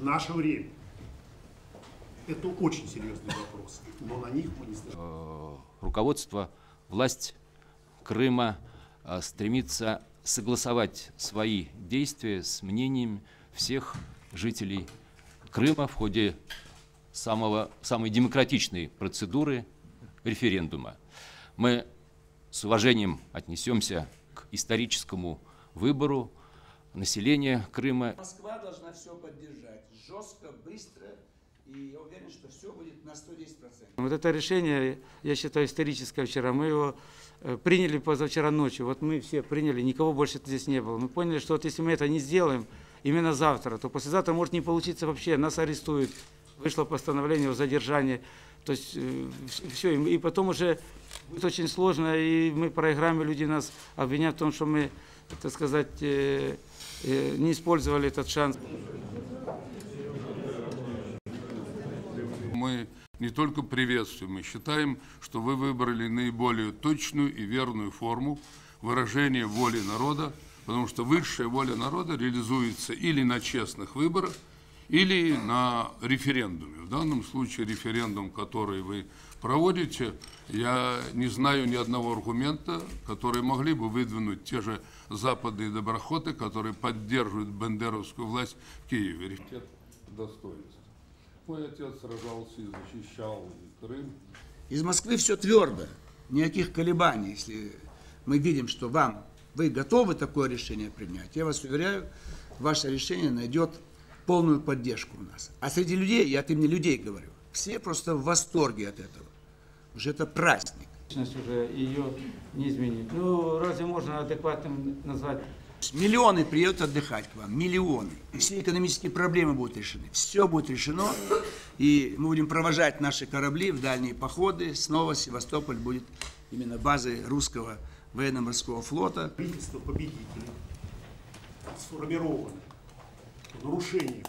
наше время это очень серьезные вопросы, но на них мы не знаем. Э, руководство, власть Крыма э, стремится согласовать свои действия с мнением всех жителей Крыма в ходе самого, самой демократичной процедуры референдума. Мы с уважением отнесемся к историческому выбору населения Крыма. Москва должна все поддержать жестко, быстро, и я уверен, что все будет на 110%. Вот это решение, я считаю, историческое вчера. Мы его э, приняли позавчера ночью. Вот мы все приняли, никого больше здесь не было. Мы поняли, что вот если мы это не сделаем именно завтра, то послезавтра может не получиться вообще. Нас арестуют. Вышло постановление о задержании. То есть э, все, и потом уже будет очень сложно, и мы проиграем, и люди нас обвинят в том, что мы, так сказать, не использовали этот шанс. Мы не только приветствуем, мы считаем, что вы выбрали наиболее точную и верную форму выражения воли народа, потому что высшая воля народа реализуется или на честных выборах, или на референдуме. В данном случае референдум, который вы проводите, я не знаю ни одного аргумента, который могли бы выдвинуть те же западные доброхоты, которые поддерживают бандеровскую власть в Киеве. Референдум достоинства. Мой отец сражался и защищал Крым. Из Москвы все твердо, никаких колебаний. Если мы видим, что вам, вы готовы такое решение принять, я вас уверяю, ваше решение найдет полную поддержку у нас. А среди людей, я от имени людей говорю, все просто в восторге от этого. Уже это праздник. Уже ее не изменить. Ну, разве можно адекватным назвать Миллионы приедут отдыхать к вам, миллионы. И все экономические проблемы будут решены. Все будет решено, и мы будем провожать наши корабли в дальние походы. Снова Севастополь будет именно базой русского военно-морского флота. Правительство победителей сформировано. Нарушение.